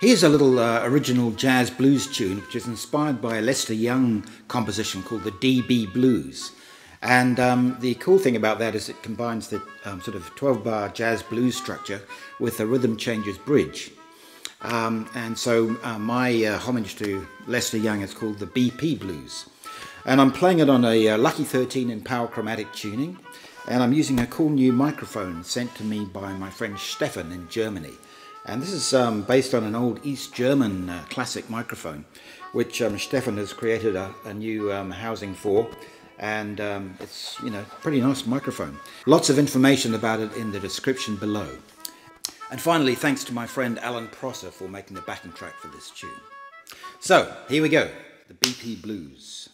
Here's a little uh, original jazz blues tune which is inspired by a Lester Young composition called the DB Blues. And um, the cool thing about that is it combines the um, sort of 12 bar jazz blues structure with a rhythm changes bridge. Um, and so uh, my uh, homage to Lester Young is called the BP Blues. And I'm playing it on a uh, Lucky 13 in power chromatic tuning. And I'm using a cool new microphone sent to me by my friend Steffen in Germany. And this is um, based on an old East German uh, classic microphone, which um, Steffen has created a, a new um, housing for. And um, it's, you know, pretty nice microphone. Lots of information about it in the description below. And finally, thanks to my friend Alan Prosser for making the backing track for this tune. So, here we go, the BP Blues.